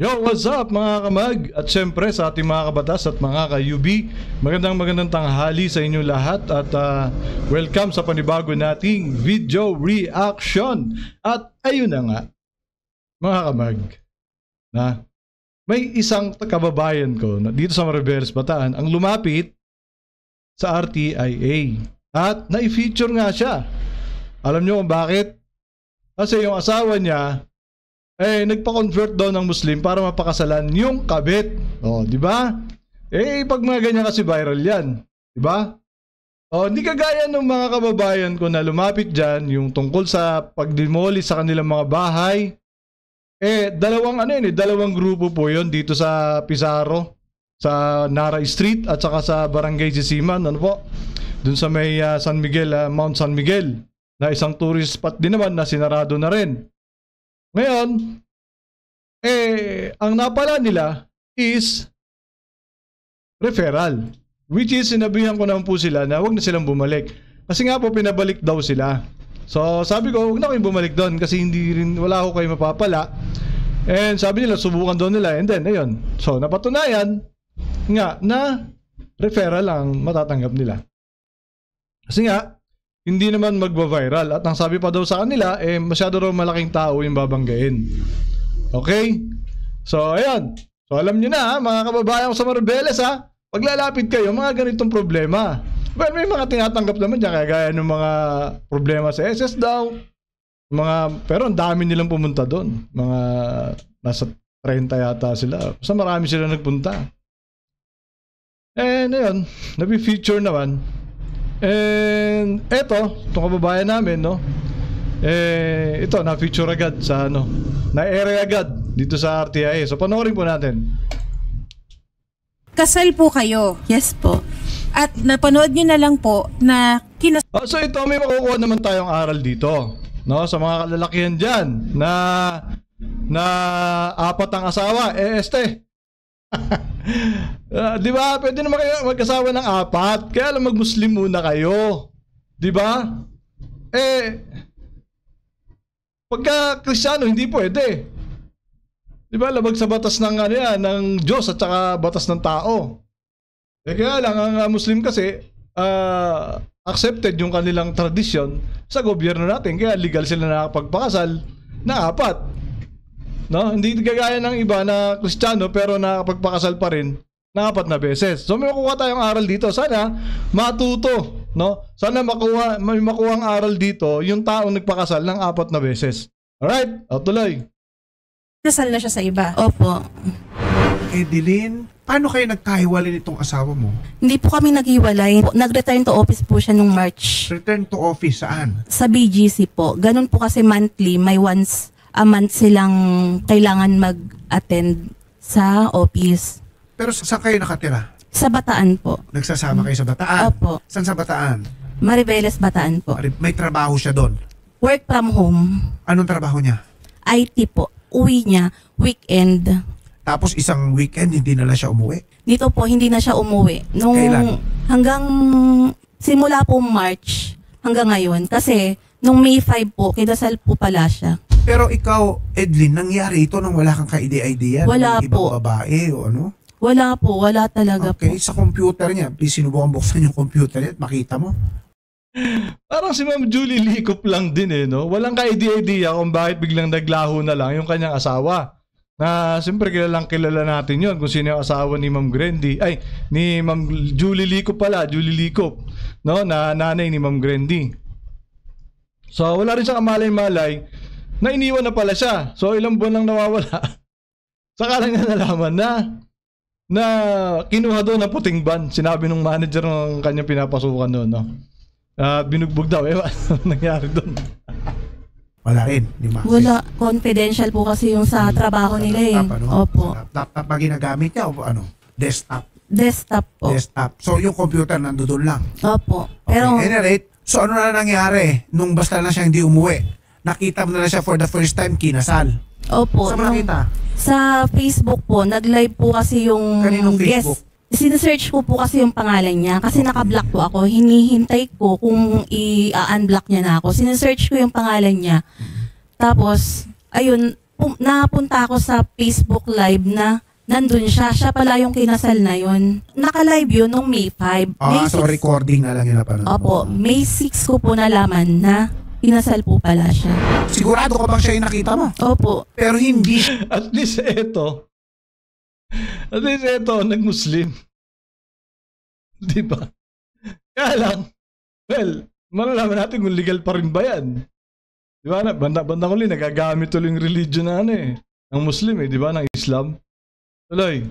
Yo, what's up mga kamag? At syempre sa ating mga kabatas at mga ka-UB, magandang magandang tanghali sa inyo lahat at ah, welcome sa panibago nating video reaction. At ayun na nga, mga kamag, na may isang kababayan ko na dito sa Maribeles Bataan ang lumapit sa RTIA at na-feature nga siya. Alam niyo kung bakit? Kasi yung asawa niya eh nagpa-convert daw ng Muslim para mapakasalan yung kabit. Oh, di ba? Eh pag mga ganyan kasi viral 'yan, di ba? Oh, hindi kagaya ng mga kababayan ko na lumapit diyan yung tungkol sa pagdemoli sa kanilang mga bahay. Eh dalawang ano yun, eh, dalawang grupo po 'yon dito sa Pizarro sa Nara Street at saka sa Barangay Sisiman, ano po? Doon sa may ah, San Miguel, ah, Mount San Miguel na isang tourist spot din naman na sinarado na rin. Ngayon, eh, ang napala nila is referral. Which is, sinabihan ko naman po sila na wag na silang bumalik. Kasi nga po, pinabalik daw sila. So, sabi ko, wag na kayong bumalik doon kasi hindi rin, wala ako kayo mapapala. And sabi nila, subukan daw nila. And then, ayun. So, napatunayan nga na referral ang matatanggap nila. Kasi nga, hindi naman magba-viral. At ang sabi pa daw sa kanila, eh, masyado raw malaking tao yung babanggain. Okay? So, ayan. So, alam nyo na, ha, mga kababayan sa Maribeles, ha? Paglalapit kayo, mga ganitong problema. Well, may mga tinatanggap naman dyan, kaya gaya ng mga problema sa SS daw. Mga, pero ang dami nilang pumunta doon. Mga nasa 30 yata sila. Basta marami sila nagpunta. And ayun, nabi-feature naman. And eto, itong kababayan namin, no? Eh, ito, na-feature agad sa ano, na-area agad dito sa RTI. So, panoorin po natin. Kasal po kayo. Yes po. At napanood nyo na lang po na kinas... Oh, so ito, may makukuha naman tayong aral dito. No, sa mga kalalakihan dyan na na apat ang asawa, eh este. Ah, di ba? Pwede naman kayo magkasawa ng apat. Kaya lang mag-Muslim muna kayo. Di ba? Eh, pagka Kristiyano, hindi pwede. Di ba? Labag sa batas ng, ano yan, ng Diyos at saka batas ng tao. Eh kaya lang, ang uh, Muslim kasi, ah, accepted yung kanilang tradisyon sa gobyerno natin. Kaya legal sila nakapagpakasal na apat. No? Hindi kagaya ng iba na Kristiyano pero nakapagpakasal pa rin na apat na beses. So may makuha tayong aral dito. Sana matuto, no? Sana makuha may makuha ang aral dito yung taong nagpakasal ng apat na beses. Alright, o tuloy. Kinasal na siya sa iba. Opo. Edeline, paano kayo nagkahiwalay nitong asawa mo? Hindi po kami naghiwalay. Nag-return to office po siya nung March. Return to office saan? Sa BGC po. Ganun po kasi monthly. May once a month silang kailangan mag-attend sa office. Pero sa- saan kayo nakatira? Sa Bataan po. Nagsasama kayo sa Bataan? Opo. Saan sa Bataan? Maribeles Bataan po. May trabaho siya doon. Work from home. Anong trabaho niya? IT po. Uwi niya. Weekend. Tapos isang weekend, hindi na lang siya umuwi. Dito po, hindi na siya umuwi. Nung Kailan? hanggang simula po March hanggang ngayon. Kasi nung May 5 po, kinasal po pala siya. Pero ikaw, Edlin, nangyari ito nang wala kang ka-idea-idea? Wala ng ibang po. babae o ano? Wala po, wala talaga Okay, po. sa computer niya. Sinubukan buksan yung computer niya at makita mo. Parang si Ma'am Julie Likop lang din eh, no? Walang ka-idea-idea kung bakit biglang naglaho na lang yung kanyang asawa. Na siyempre kilalang kilala natin yon kung sino yung asawa ni Ma'am Grandy. Ay, ni Ma'am Julie Likop pala, Julie Likop. No? Na nanay ni Ma'am Grandy. So wala rin siya kamalay-malay na iniwan na pala siya. So ilang buwan lang nawawala. Saka lang niya nalaman na na kinuha doon ng puting ban. Sinabi nung manager ng kanyang pinapasukan doon, no? Ah, binugbog daw. Eh, ano nangyari doon? Wala rin. Di ma- Wala, confidential po kasi yung sa trabaho nila eh. Laptop, ano? Opo. Laptop ba ginagamit niya o ano? Desktop. Desktop po. Desktop. So, yung computer nandoon lang. Opo. Okay. Pero, Any rate, so ano na nangyari nung basta na siya hindi umuwi? Nakita mo na siya for the first time, kinasal. opo. Saan mo nakita? sa Facebook po, nag-live po kasi yung Kaninong Facebook? guest. Sinesearch ko po kasi yung pangalan niya kasi nakablock po ako. Hinihintay ko kung i-unblock niya na ako. Sinesearch ko yung pangalan niya. Tapos, ayun, pum- napunta ako sa Facebook Live na nandun siya. Siya pala yung kinasal na yun. Naka-live yun nung May 5. May Ah, so 6 recording na lang yun na panood. Opo, May 6 ko po nalaman na kinasal po pala siya. Sigurado ka bang siya yung nakita mo? Opo. Pero hindi At least eto. At least eto, nag-Muslim. Di ba? Kaya lang, well, malalaman natin kung legal pa rin ba yan. Di ba? Na, banda, banda uli, nagagamit tuloy yung religion na ano eh. Ng Muslim eh, di ba? Ng Islam. Tuloy.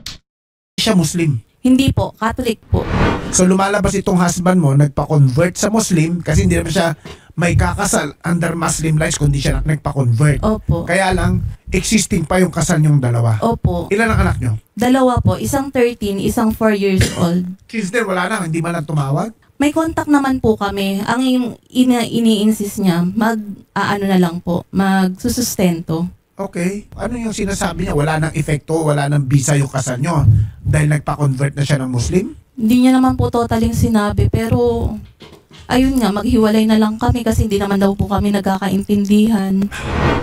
siya Muslim. Hindi po, Catholic po. So lumalabas itong husband mo, nagpa-convert sa Muslim kasi hindi naman siya may kakasal under Muslim lives kundi siya nagpa-convert. Opo. Kaya lang, existing pa yung kasal niyong dalawa. Opo. Ilan ang anak niyo? Dalawa po, isang 13, isang 4 years old. Since then, wala na, hindi man lang tumawag. May contact naman po kami. Ang yung ina, ini-insist niya, mag, aano na lang po, magsusustento. Okay. Ano yung sinasabi niya? Wala nang epekto, wala nang visa yung kasal niyo dahil nagpa-convert na siya ng Muslim? Hindi niya naman po totaling sinabi, pero ayun nga, maghiwalay na lang kami kasi hindi naman daw po kami nagkakaintindihan.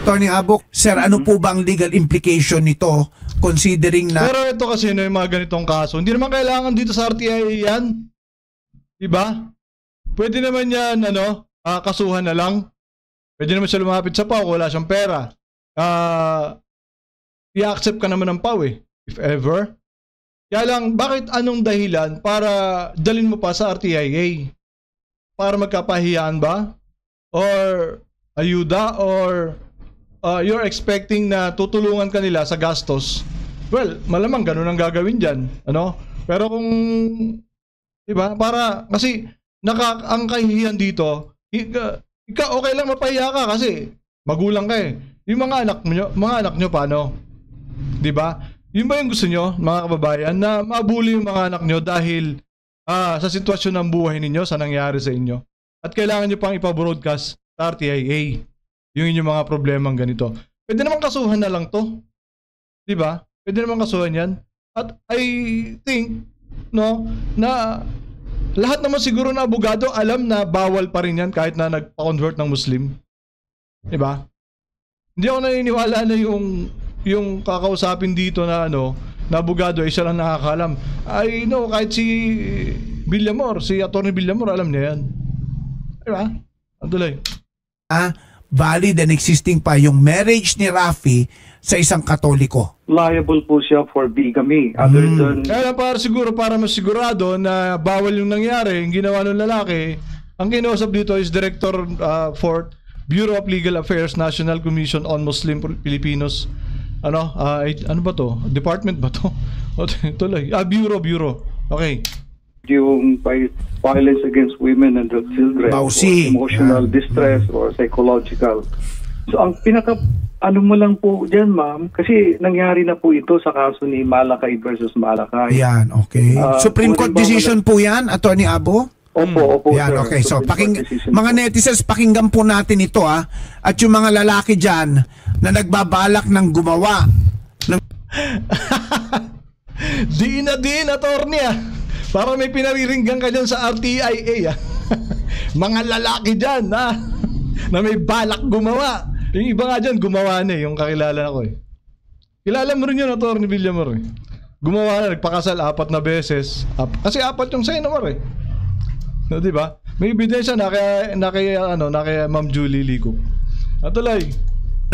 Tony Abok, sir, ano po ba ang legal implication nito considering na Pero ito kasi no, yung mga ganitong kaso, hindi naman kailangan dito sa RTI yan. Di ba? Pwede naman yan, ano, ah, kasuhan na lang. Pwede naman siya lumapit sa PAW, wala siyang pera. Ah, i-accept ka naman ng PAW eh, if ever. Kaya lang, bakit anong dahilan para dalin mo pa sa RTIA? Para magkapahiyaan ba? Or ayuda? Or uh, you're expecting na tutulungan ka nila sa gastos? Well, malamang ganun ang gagawin dyan. Ano? Pero kung, di ba? Para, kasi, naka, ang kahihiyan dito, ika, okay lang mapahiya ka kasi magulang ka eh. Yung mga anak nyo, mga anak nyo paano? Di ba? Yun ba yung gusto nyo, mga kababayan, na mabuli yung mga anak nyo dahil ah, sa sitwasyon ng buhay ninyo, sa nangyari sa inyo. At kailangan nyo pang ipabroadcast sa RTIA yung inyong mga problemang ganito. Pwede naman kasuhan na lang to. Di ba? Pwede naman kasuhan yan. At I think, no, na lahat naman siguro na abogado alam na bawal pa rin yan kahit na nagpa-convert ng Muslim. Di ba? Hindi ako naniniwala na yung yung kakausapin dito na ano, na abogado ay siya lang nakakalam. I know, kahit si Villamor, si Atty. Villamor, alam niya yan. Di ba? Ang tuloy. ah, valid and existing pa yung marriage ni Rafi sa isang katoliko? liable po siya for bigamy. Other Hmm. than Kaya lang para siguro, para masigurado na bawal yung nangyari, yung ginawa ng lalaki, ang kinausap dito is Director uh, for Bureau of Legal Affairs, National Commission on Muslim Filipinos. Ano? ah, eh, ano ba to? Department ba to? O, Tuloy. Ah, Bureau, Bureau. Okay. yung by violence against women and the children, Bausi. or emotional Ah. distress, or psychological. So ang pinaka ano mo lang po dyan, ma'am, kasi nangyari na po ito sa kaso ni Malakay versus Malakay. Ayan, okay. Ah, Supreme Court decision po yan, Attorney Abo? Opo, opo, Yan, sir. okay. So, paking, mga netizens, pakinggan po natin ito ah. At yung mga lalaki dyan na nagbabalak ng gumawa ng Di na din, attorney ah. Para may pinariringgan ka dyan sa RTIA ah. Mga lalaki dyan ah. Na may balak gumawa. Yung iba nga dyan, gumawa na eh, yung kakilala ko eh. Kilala mo rin yun, attorney Villamor eh. Gumawa na, nagpakasal apat na beses. Ap- kasi apat yung senator eh. No, di ba? May ebidensya na kaya, na kaya, ano, na kaya Ma'am Julie Lico. At tuloy,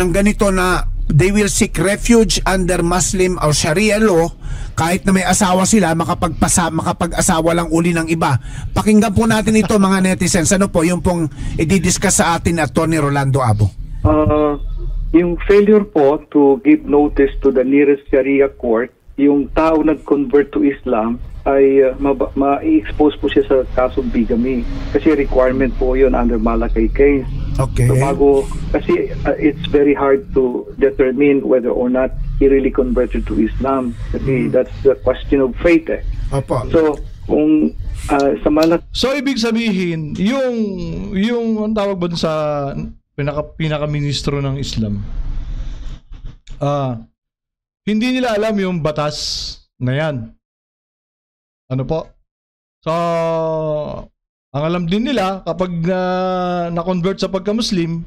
ng ganito na they will seek refuge under Muslim or Sharia law kahit na may asawa sila makapagpasa makapag-asawa lang uli ng iba. Pakinggan po natin ito mga netizens. Ano po yung pong i-discuss sa atin ni Attorney Rolando Abo? Uh, yung failure po to give notice to the nearest Sharia court, yung tao nag-convert to Islam ay uh, ma-expose po siya sa kasong bigamy. Kasi requirement po yun under Malakay case. Okay. So bago, kasi uh, it's very hard to determine whether or not he really converted to Islam. Kasi that's the question of faith eh. Opo. So, kung uh, sa Malakay So ibig sabihin, yung yung ang tawag ba sa pinaka pinaka ministro ng Islam. Ah, hindi nila alam yung batas na 'yan. Ano po? So ang alam din nila kapag na na-convert sa pagka-Muslim,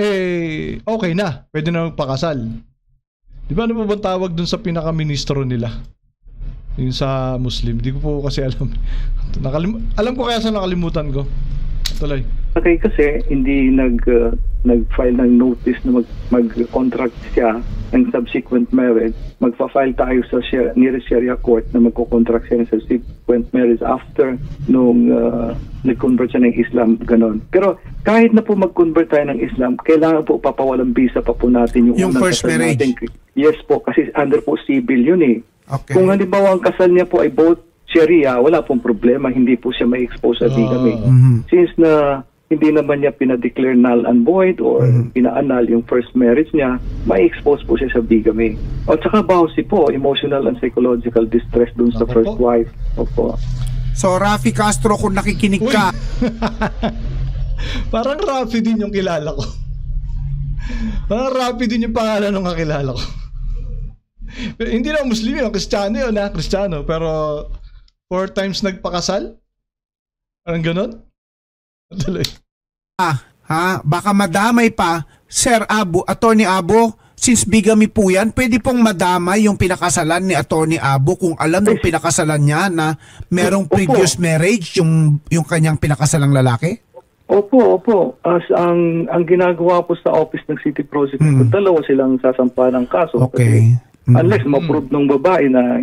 eh, okay na. Pwede na magpakasal. Di ba ano po bang tawag dun sa pinaka-ministro nila? Yung sa Muslim. Di ko po kasi alam. Nakalim- alam ko kaya sa nakalimutan ko. Tuloy. Okay, kasi hindi nag uh, nag-file ng notice na mag, mag-contract siya ng subsequent marriage. Magfa-file tayo sa Sharia, nearest Sharia court na magko-contract siya ng subsequent marriage after nung uh, nag-convert siya ng Islam, ganon. Pero kahit na po mag-convert tayo ng Islam, kailangan po papawalang visa pa po natin yung, Yung unang first kasal marriage. natin. Yes po, kasi under po civil yun eh. Okay. Kung halimbawa ang kasal niya po ay both Sharia, wala pong problema, hindi po siya may expose sa bigamy. Ah. Mhm. Since na hindi naman niya pinadeclare null and void or pinaanal yung first marriage niya, may expose po siya sa bigamy. O tsaka bawsi po, emotional and psychological distress dun sa Ako first po. wife. Opo. So Rafi Castro kung nakikinig Uy! ka, Parang Rafi din yung kilala ko. Parang Rafi din yung pangalan ng kakilala ko. Pero hindi na Muslim yun, Kristiyano yun ha, Kristiyano. Pero four times nagpakasal? Parang ganon? Tuloy. ha, baka madamay pa, Sir Abo, Attorney Abo, since bigamy po yan, pwede pong madamay yung pinakasalan ni Attorney Abo kung alam ng pinakasalan niya na merong Opo. previous marriage yung yung kanyang pinakasalang lalaki? Opo, opo. As ang ang ginagawa po sa office ng city prosecutor, Mm. dalawa silang sasampa ng kaso. Okay. Kasi Mm. Unless ma-prove ng babae na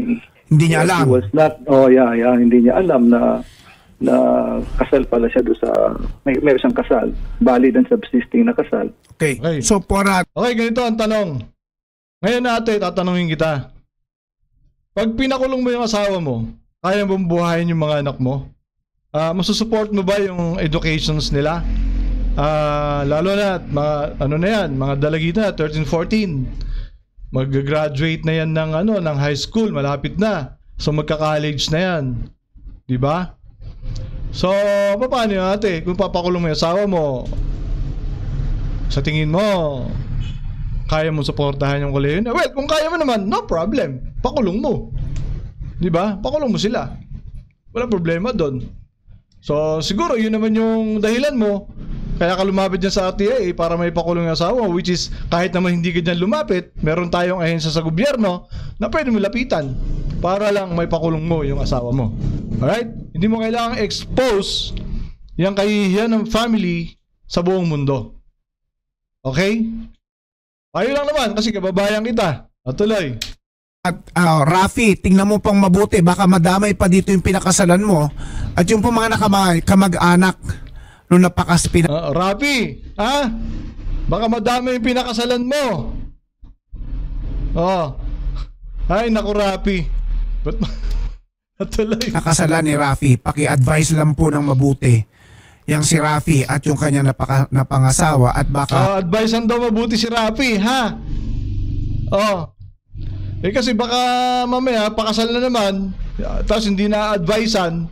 Hindi niya He alam. was not, oh yeah, yeah, hindi niya alam na na kasal pala siya doon sa, may meron siyang kasal. Valid and subsisting na kasal. Okay. Okay. So for uh, Okay, ganito ang tanong. Ngayon natin, tatanungin kita. Pag pinakulong mo yung asawa mo, kaya mo buhayin yung mga anak mo? Ah, masusupport mo ba yung educations nila? Ah, lalo na at mga ano na yan, mga dalagi na 13, 14. Mag-graduate na yan ng ano, ng high school, malapit na. So magka-college na yan. 'Di ba? So, paano yun ate? Kung papakulong mo yung asawa mo, sa tingin mo, kaya mo suportahan yung kolehiyo niya? Well, kung kaya mo naman, no problem. Pakulong mo. 'Di ba? Pakulong mo sila. Wala problema doon. So, siguro yun naman yung dahilan mo. Kaya ka lumapit dyan sa RTA para may pakulong yung asawa which is kahit naman hindi ka dyan lumapit, meron tayong ahensya sa gobyerno na pwede mo lapitan para lang may pakulong mo yung asawa mo. Alright? Hindi mo kailangang expose yung kahihiyan ng family sa buong mundo. Okay? Ayaw lang naman kasi kababayan kita. At tuloy. at uh, Rafi, tingnan mo pang mabuti, baka madamay pa dito yung pinakasalan mo at yung pong mga nakama- kamag-anak nung napakas pina- Uh, Rapi, ha? Baka madami yung pinakasalan mo. Oh. Ay, naku Rapi. Ba't Natuloy. nakasalan ni Rafi. Paki-advise lang po ng mabuti yang si Rafi at yung kanya napaka, napangasawa at baka Ah, advice daw mabuti si Rapi, ha? Oh. Eh kasi baka mamaya pakasal na naman, tapos hindi na advisean.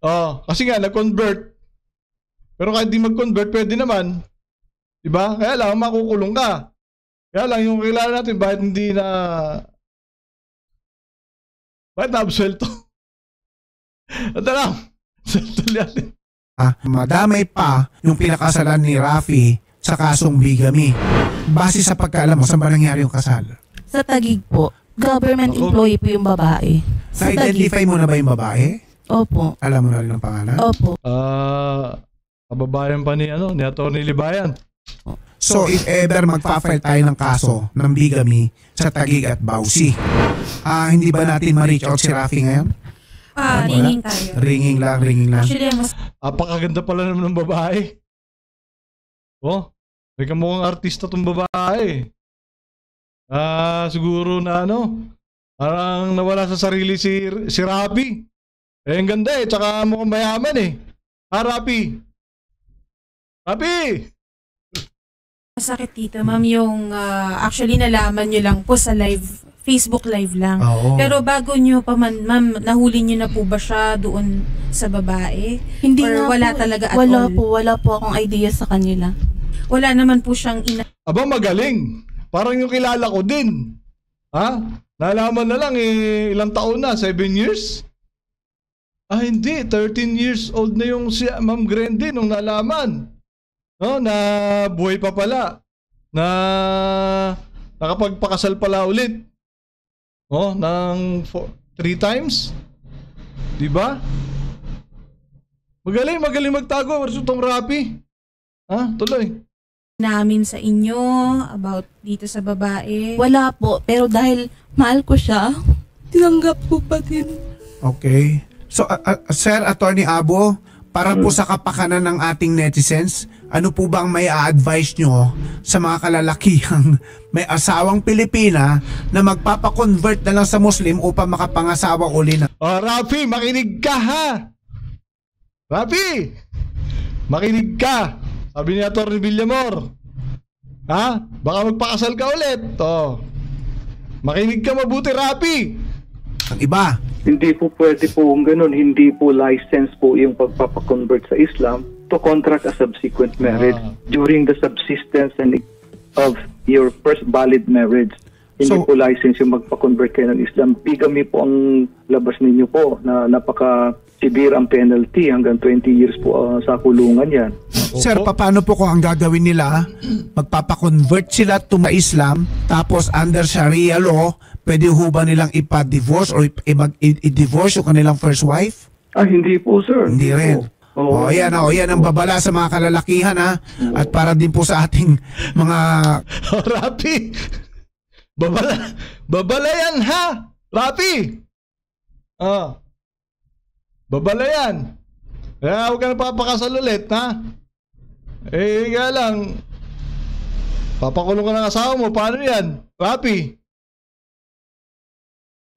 Oh, kasi nga nag-convert. Pero kahit di mag-convert, pwede naman. 'Di ba? Kaya lang makukulong ka. Kaya lang yung kilala natin bakit hindi na bakit na-absuelto? Ito lang. Absuelto natin. ah, madamay pa yung pinakasalan ni Rafi sa kasong bigamy. Base sa pagkaalam mo, saan ba nangyari yung kasal? Sa Tagig po, government Ako. employee po yung babae. Sa Tagig, Na-identify mo na ba yung babae? opo, Alam mo na rin ang pangalan? opo. Ah, kababayan pa ni ano, ni Atty. Libayan. So if ever magpa-file tayo ng kaso ng bigamy sa Tagig at Bausi, ah hindi ba natin ma-reach out si Rafi ngayon? Ah, Wala. ringing tayo. Ringing lang, ringing lang. Actually, mas Apakaganda pala naman ng babae. Oh, may kamukhang artista tong babae. Ah, siguro na ano, parang nawala sa sarili si si Rapi. Eh, ang ganda eh, tsaka mukhang mayaman eh. Ah, Rapi. Rapi! masakit dito, ma'am, yung ah, actually nalaman nyo lang po sa live, Facebook live lang. Oo. Pero bago nyo pa man, ma'am, nahuli nyo na po ba siya doon sa babae? Hindi Or nga wala po, talaga at wala all? po, wala po akong idea sa kanila. Wala naman po siyang ina... Aba, magaling. Parang yung kilala ko din. Ha? Nalaman na lang eh, ilang taon na? 7 years? Ah, hindi. 13 years old na yung si Ma'am Grande nung nalaman. No, na buhay pa pala. Na nakapagpakasal pala ulit. Oh, ng fo- three times. 'Di ba? Magaling, magaling magtago versus tong Rapi. Ha? Tuloy. namin sa inyo about dito sa babae. Wala po, pero dahil mahal ko siya, tinanggap ko pa din. Okay. So, uh, uh, Sir Attorney Abo, para po sa kapakanan ng ating netizens, ano po ba ang may a-advise nyo sa mga kalalakihang may asawang Pilipina na magpapakonvert na lang sa Muslim upang makapangasawa uli na? Oh, Rafi, makinig ka ha! Rafi! Makinig ka! Sabi ni Atty. Villamor. Ha? Baka magpakasal ka ulit. Oh. Makinig ka mabuti, Rafi! Ang iba, Hindi po pwede po kung ganun. Hindi po license po yung pagpapakonvert sa Islam to contract a subsequent marriage Ah. during the subsistence and of your first valid marriage. Hindi So- po license yung magpa-convert kayo ng Islam. Bigamy po ang labas ninyo po na napaka severe ang penalty hanggang 20 years po ah, sa kulungan yan. Sir, paano po kung ang gagawin nila, magpapakonvert sila to Islam, tapos under Sharia law, pwede ho ba nilang ipa-divorce or i-divorce yung kanilang first wife? Ah, hindi po, sir. Hindi rin. po. Oh, Oo. yan, oh, yan ang babala sa mga kalalakihan ha. At para din po sa ating mga Oh, Rafi! Babala, babala yan ha! Rafi! Ah. Babala yan. Kaya huwag ka na papakasal ulit, ha? Eh, kaya lang, papakulong ka ng asawa mo, paano yan? Rafi?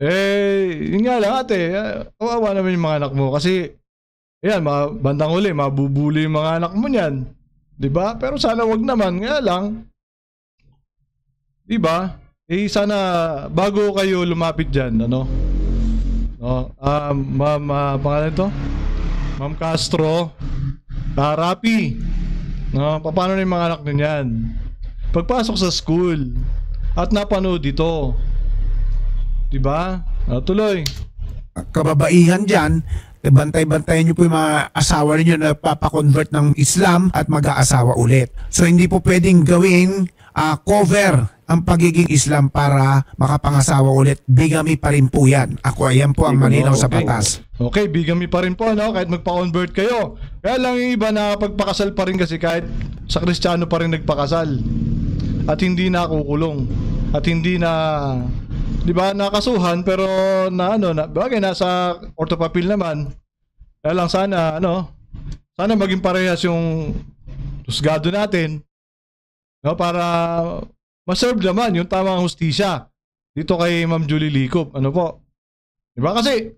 Eh, yun nga lang ate, eh, kawawa naman yung mga anak mo kasi, yan, mga bandang huli, mabubuli yung mga anak mo niyan. ba? Pero sana wag naman, nga lang, ba? Eh sana bago kayo lumapit diyan, ano? No, um, ma'am, uh, pangalan to? Ma'am Castro, Tarapi. No, paano na yung mga anak niyan? Pagpasok sa school at napanood ito. 'Di ba? Ah, tuloy. kababaihan dyan, eh, bantay-bantayan nyo po yung mga asawa ninyo na papakonvert ng Islam at mag-aasawa ulit. So hindi po pwedeng gawing ah, cover ang pagiging Islam para makapangasawa ulit. Bigami pa rin po yan. Ako, ayan po ang malinaw sa batas. Okay, bigami pa rin po, no? Kahit magpa-convert kayo. Kaya lang yung iba na pagpakasal pa rin kasi kahit sa Kristiyano pa rin nagpakasal. At hindi na kukulong. At hindi na, di ba, nakasuhan pero na ano, na, bagay nasa orthopapil naman. Kaya lang sana, ano, sana maging parehas yung husgado natin. No, para ma-serve naman yung tamang hustisya dito kay Ma'am Julie Licop. Ano po? Di ba? Kasi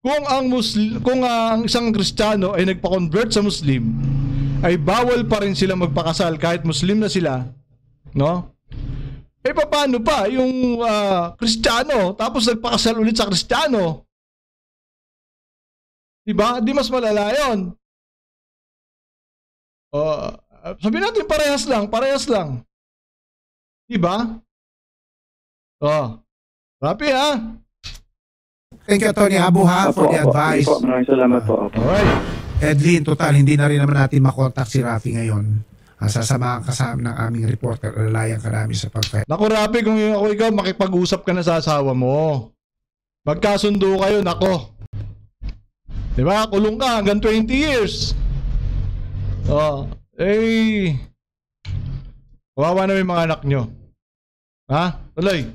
kung ang Muslim, kung ang isang Kristiyano ay nagpa-convert sa Muslim, ay bawal pa rin sila magpakasal kahit Muslim na sila, no? Eh paano pa yung ah, Kristiyano tapos nagpakasal ulit sa Kristiyano? 'Di ba? Di mas malala 'yon. Uh, sabi natin parehas lang, parehas lang. 'Di ba? Oh. Rapi ha. Thank you, Tony Abu ha, for the opo. advice. Opo, Maraming salamat po. Opo. Alright. Edlin, total, hindi na rin naman natin makontak si Rafi ngayon. Uh, sasamahan kasama ng aming reporter, lalayan ka namin sa pag Naku, Rapi, kung yung ako ikaw, makipag-usap ka na sa asawa mo. Magkasundo kayo, nako. Di ba? Kulong ka hanggang 20 years. Oh, eh, kawawa na yung mga anak nyo. Ha? Tuloy.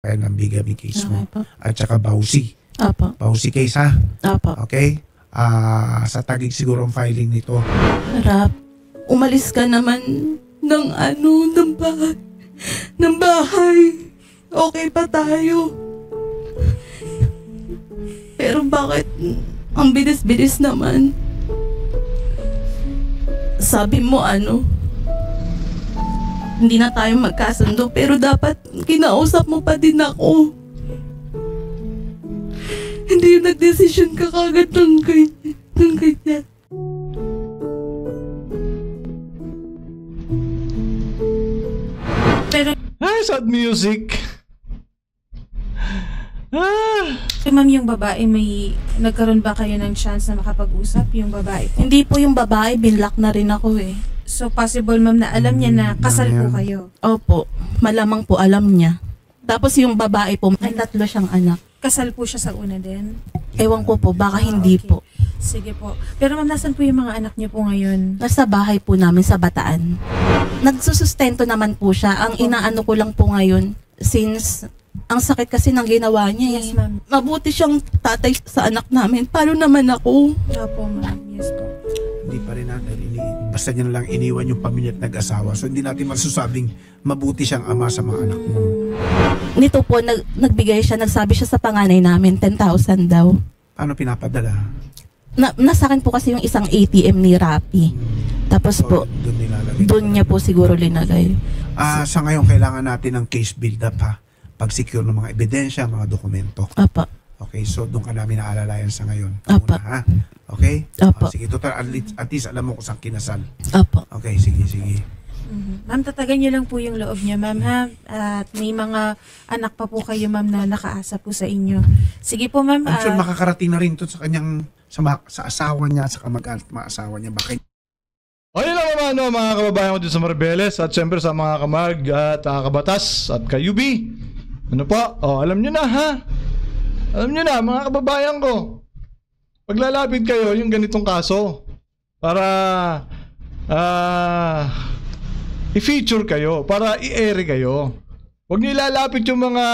kaya ng bigamy case mo. Okay. At saka Bausi. Opo. Bausi case ha. Opo. Okay? Ah, sa tagig siguro ang filing nito. Rap, umalis ka naman ng ano, ng bahay. Ng bahay. Okay pa tayo. Pero bakit ang bilis-bilis naman? Sabi mo ano, hindi na tayo magkasundo pero dapat kinausap mo pa din ako. Hindi yung nagdesisyon ka kagad ng ganyan. Ng ganyan. Pero Ay, sad music. Ah, ma'am yung babae may nagkaroon ba kayo ng chance na makapag-usap yung babae? Hindi po yung babae, binlock na rin ako eh. So possible ma'am na alam niya na kasal po kayo. Opo, malamang po alam niya. Tapos yung babae po, may tatlo siyang anak. Kasal po siya sa una din. Ewan ko po, baka Ah, hindi okay. po. Sige po. Pero ma'am, nasan po yung mga anak niyo po ngayon? Nasa bahay po namin sa Bataan. Nagsusustento naman po siya. Ang inaano ko lang po ngayon, since ang sakit kasi ng ginawa niya. Yes eh. ma'am. Mabuti siyang tatay sa anak namin. Paano naman ako? Opo ma'am. Yes po. Hindi pa rin natin ini basta niya lang iniwan yung pamilya at nag-asawa. So hindi natin masasabing mabuti siyang ama sa mga anak mo. Nito po, nag, nagbigay siya, nagsabi siya sa panganay namin, 10,000 daw. Paano pinapadala? Na, nasa akin po kasi yung isang ATM ni Rappi. Tapos po, doon nilalagay. doon niya po siguro linagay. Ah, sa ngayon kailangan natin ng case build-up ha. Pag-secure ng mga ebidensya, mga dokumento. Apa. Okay, so doon ka namin naalalayan sa ngayon. Apa. Muna, ha? Okay? Apa. Ah, sige, total, at least, at least alam mo kung saan kinasal. Apa. Okay, sige, sige. Mhm. Ma'am, tatagan niyo lang po yung loob niya, ma'am, ha? At may mga anak pa po kayo, ma'am, na nakaasa po sa inyo. Sige po, ma'am. I'm sure ah, makakarating na rin to sa kanyang sa, sa asawa niya, sa kamag-anak mga asawa niya. Baka O yun lang naman ano, mga kababayan ko dito sa Marbeles at syempre sa mga kamag at uh, kabatas at kayubi. Ano po? O, alam nyo na ha? Alam nyo na, mga kababayan ko. Paglalapit kayo yung ganitong kaso para ah i-feature kayo, para i-air kayo. Huwag nyo ilalapit yung mga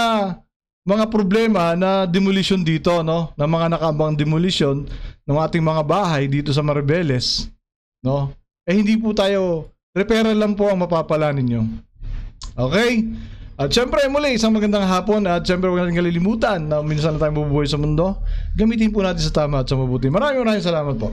mga problema na demolition dito, no? Na mga nakabang demolition ng ating mga bahay dito sa Maribeles, no? Eh hindi po tayo repair lang po ang mapapala ninyo. Okay? At syempre muli isang magandang hapon at syempre huwag natin kalilimutan na minsan na tayo mabubuhay sa mundo. Gamitin po natin sa tama at sa mabuti. Maraming maraming salamat po.